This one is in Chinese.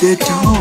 街头。